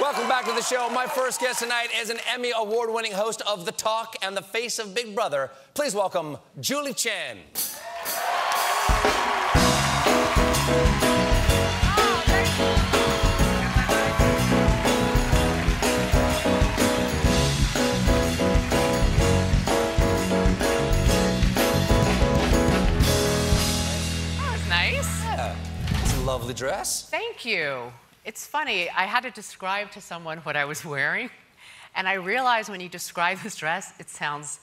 Welcome back to the show. My first guest tonight is an Emmy Award winning host of The Talk and the face of Big Brother. Please welcome Julie Chen. Oh, that was nice. Yeah, lovely dress. Thank you. It's funny, I had to describe to someone what I was wearing, and I realized when you describe this dress, it sounds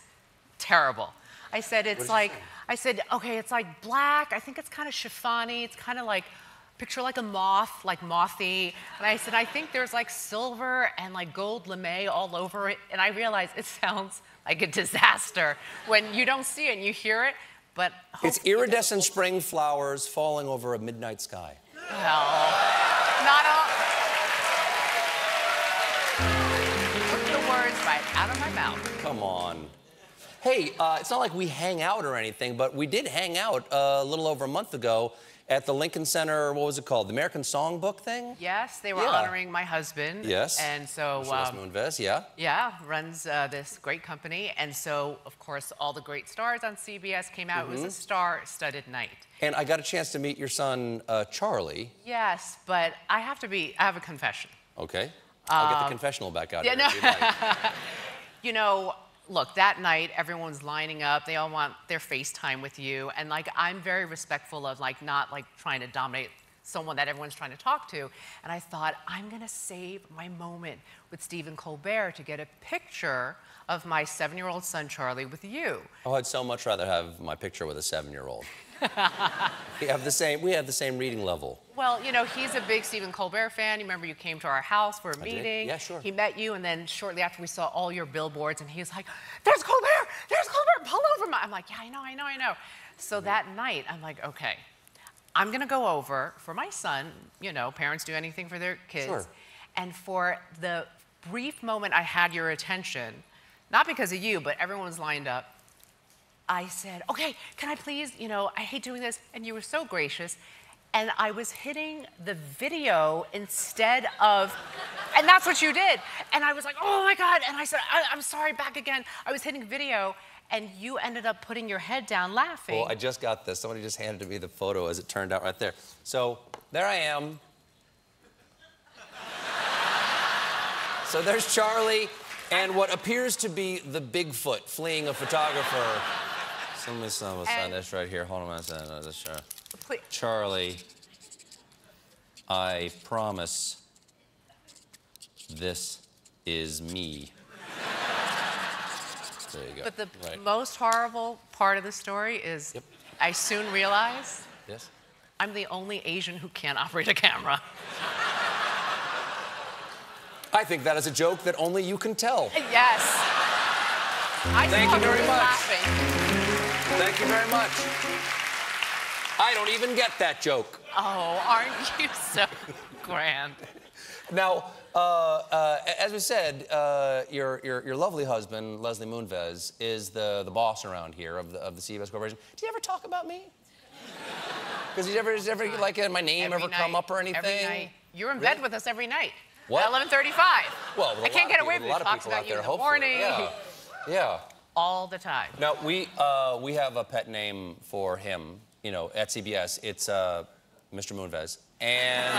terrible. I said, it's like. I said, okay, it's like black. I think it's kind of chiffony. It's kind of like, picture like a moth, like mothy. And I said, I think there's like silver and like gold lame all over it. And I realized it sounds like a disaster when you don't see it and you hear it. But It's iridescent spring flowers falling over a midnight sky. Well, not all. Took the words right out of my mouth. Come on. Hey, uh, it's not like we hang out or anything, but we did hang out uh, a little over a month ago at the Lincoln Center, what was it called? The American Songbook thing? Yes, they were Yeah. honoring my husband. Yes. And so, um, Moonves, yeah. yeah, runs uh, this great company. And so, of course, all the great stars on CBS came out. It Mm-hmm. was a star-studded night. And I got a chance to meet your son, uh, Charlie. Yes, but I have to be. I have a confession. Okay. I'll get the confessional back out Um, yeah, here no. if you'd like. You know, look, that night everyone's lining up. They all want their FaceTime with you. And like I'm very respectful of like not like trying to dominate someone that everyone's trying to talk to. And I thought, I'm gonna save my moment with Stephen Colbert to get a picture of my seven-year-old son Charlie with you. Oh, I'd so much rather have my picture with a seven-year-old. we have the same. We have the same reading level. Well, you know, he's a big Stephen Colbert fan. You remember you came to our house for a did. meeting. Yeah, sure. He met you, and then shortly after we saw all your billboards, and he was like, "There's Colbert! There's Colbert! Pull over!" my-" I'm like, "Yeah, I know, I know, I know." So Mm-hmm. that night, I'm like, "Okay, I'm gonna go over for my son. You know, parents do anything for their kids, Sure. and for the brief moment I had your attention, not because of you, but everyone was lined up." I said, okay, can I please, you know, I hate doing this. And you were so gracious. And I was hitting the video instead of, and that's what you did. And I was like, oh my God. And I said, I, I'm sorry, back again. I was hitting video. And you ended up putting your head down laughing. Well, I just got this. Somebody just handed me the photo as it turned out right there. So there I am. So there's Charlie and what appears to be the Bigfoot fleeing a photographer. Somebody saw And- this right here. Hold on a second. This, uh, Please- Charlie, I promise this is me. There you go. But the right. most horrible part of the story is Yep. I soon realize Yes? I'm the only Asian who can't operate a camera. I think that is a joke that only you can tell. Yes. I Thank you very much. laughing. Thank you very much. I don't even get that joke. Oh, aren't you so grand? Now, uh, uh, as we said, uh, your, your, your lovely husband, Leslie Moonves, is the, the boss around here of the, of the CBS Corporation. Do you ever talk about me? Because you ever, does ever like my name Every ever come up or anything? Every night. You're in bed with us every night. What? At 11:35. Well, I can't lot get away from a lot of Talks people out about you there, in the morning. Yeah. Yeah. All the time. Now we uh, we have a pet name for him. You know, at CBS, it's uh, Mr. Moonves. And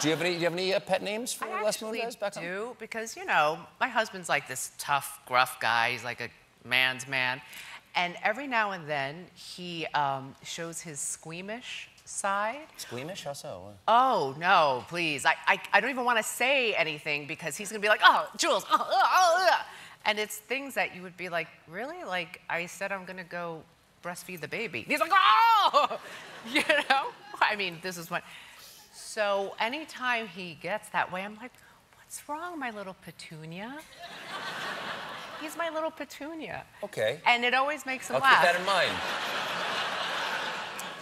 do you have any? Do you have any uh, pet names for I Les Moonves back home? do because you know my husband's like this tough, gruff guy. He's like a man's man, and every now and then he um, shows his squeamish side. Squeamish? How so? Oh no, please! I, I, I don't even want to say anything because he's gonna be like, oh, Jules, oh, oh, oh, oh." and it's things that you would be like, really? Like I said, I'm gonna go breastfeed the baby. He's like, oh, you know? I mean, this is what. So anytime he gets that way, I'm like, what's wrong, my little petunia? He's my little petunia. Okay. And it always makes him I'll laugh. keep that in mind.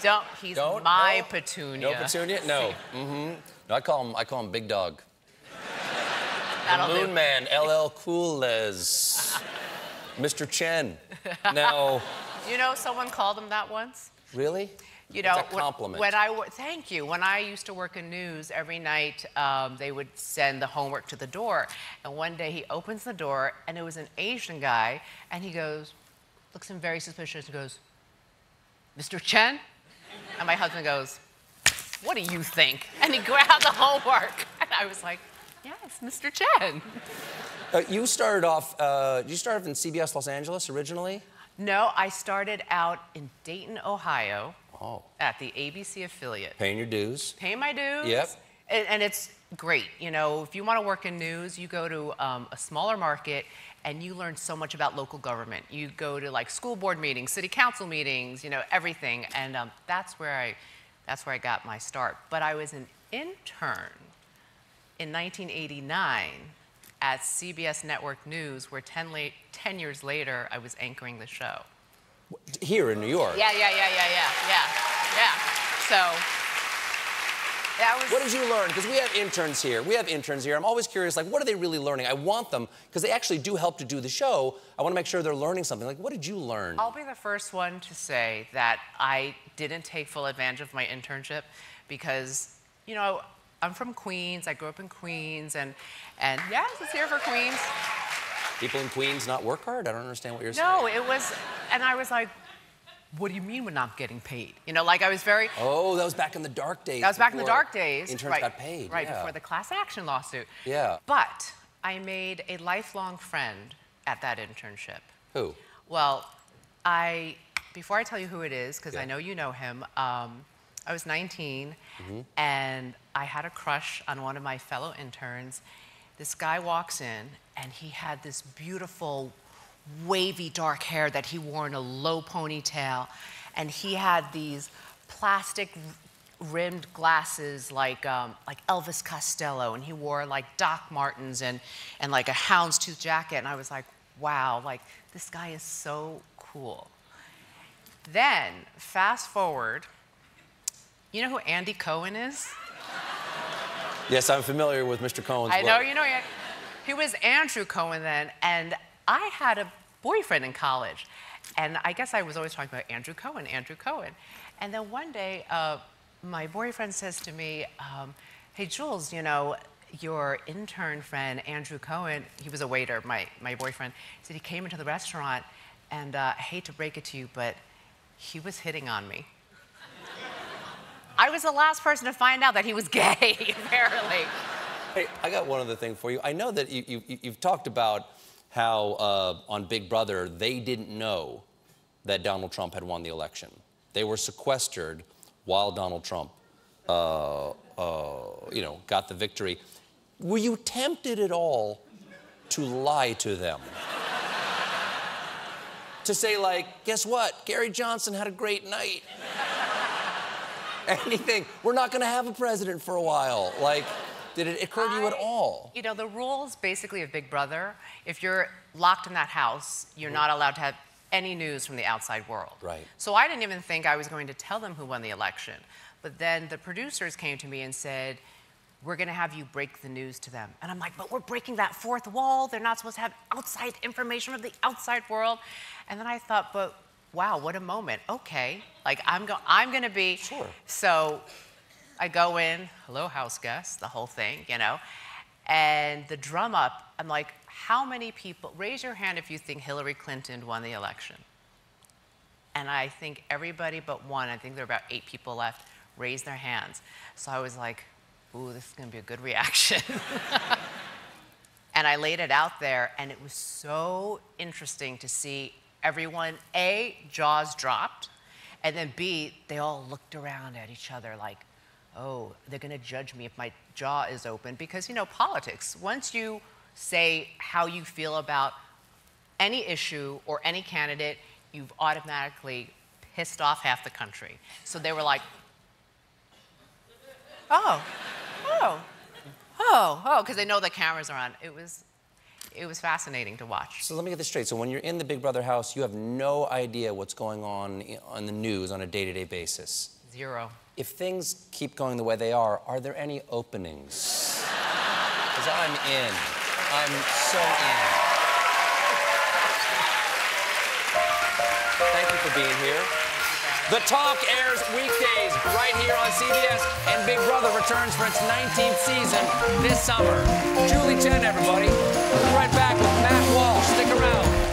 Don't. He's Don't. my no. petunia. No petunia? No. Mm-hmm. No, I call him. I call him Big Dog. That'll do. Moon Man, LL Cool Les, Mr. Chen. Now, You know, someone called him that once. really? You know, It's a compliment. When, I thank you. When I used to work in news, every night um, they would send the homework to the door, and one day he opens the door, and it was an Asian guy, and he goes, looks him very suspicious, and goes, "Mr. Chen," and my husband goes, "What do you think?" And he grabbed the homework, and I was like, "Yes, Mr. Chen." Uh, you started off. Uh, you started off in CBS Los Angeles originally. No, I started out in Dayton, Ohio, Oh, at the ABC affiliate. paying your dues. Paying my dues. Yep. And, and it's great. You know, if you want to work in news, you go to um, a smaller market and you learn so much about local government. You go to like school board meetings, city council meetings, you know, everything. And um, that's where I, that's where I got my start. But I was an intern in 1989 at CBS Network News, where 10, la- 10 years later I was anchoring the show. Here in New York. Yeah, yeah, yeah, yeah, yeah, yeah, yeah. So that was. What did you learn? Because we have interns here. We have interns here. I'm always curious, like, what are they really learning? I want them, because they actually do help to do the show. I want to make sure they're learning something. Like, what did you learn? I'll be the first one to say that I didn't take full advantage of my internship because, you know, I'm from Queens. I grew up in Queens, and and yes, it's here for Queens. People in Queens not work hard? I don't understand what you're saying. No, it was, and I was like, what do you mean we're not getting paid? You know, like I was very. Oh, that was back in the dark days. That was back in the dark days. Interns right, got paid. Right, yeah. before the class action lawsuit. Yeah. But I made a lifelong friend at that internship. Who? Well, I, before I tell you who it is, because Yeah. I know you know him, um, I was 19 Mm-hmm. and I had a crush on one of my fellow interns. This guy walks in and he had this beautiful, wavy dark hair that he wore in a low ponytail. And he had these plastic rimmed glasses like, um, like Elvis Costello. And he wore like Doc Martens and, and like a houndstooth jacket. And I was like, wow, like this guy is so cool. Then, fast forward, you know who Andy Cohen is? Yes, I'm familiar with Mr. Cohen's I know work. you know. He was Andrew Cohen then, and I had a boyfriend in college, and I guess I was always talking about Andrew Cohen, Andrew Cohen, and then one day, uh, my boyfriend says to me, um, "Hey Jules, you know." Your intern friend Andrew Cohen, he was a waiter, my, my boyfriend, said he came into the restaurant, and uh, I hate to break it to you, but he was hitting on me. I was the last person to find out that he was gay, apparently. Hey, I got one other thing for you. I know that you, you, you've talked about how uh, on Big Brother they didn't know that Donald Trump had won the election. They were sequestered while Donald Trump, uh, uh, you know, got the victory. Were you tempted at all to lie to them? to say like, guess what? Gary Johnson had a great night. Anything. We're not going to have a president for a while. Like, did it occur to you at all? You know, the rules basically of Big Brother, if you're locked in that house, you're not mm-hmm. allowed to have any news from the outside world. Right. So I didn't even think I was going to tell them who won the election. But then the producers came to me and said, we're going to have you break the news to them. And I'm like, but we're breaking that fourth wall. They're not supposed to have outside information from the outside world. And then I thought, but wow, what a moment. Okay, like I'm, go- I'm going to be. Sure. So I go in, hello, house guests, the whole thing, you know. And the drum up, I'm like, how many people, raise your hand if you think Hillary Clinton won the election. And I think everybody but one, I think there are about eight people left, raised their hands. So I was like, ooh, this is gonna be a good reaction. and I laid it out there, and it was so interesting to see everyone, A, jaws dropped, and then B, they all looked around at each other like, oh, they're gonna judge me if my jaw is open. Because, you know, politics, once you say how you feel about any issue or any candidate, you've automatically pissed off half the country. So they were like, oh, oh, oh, oh, because they know the cameras are on. It was, it was fascinating to watch. So let me get this straight. So when you're in the Big Brother house, you have no idea what's going on on the news on a day-to-day basis. Zero. If things keep going the way they are, are there any openings? Because I'm in. I'm so in. Thank you for being here. The Talk airs weekdays right here on CBS, and Big Brother returns for its 19th season this summer. Julie Chen, everybody. We'll be right back with Matt Walsh. Stick around.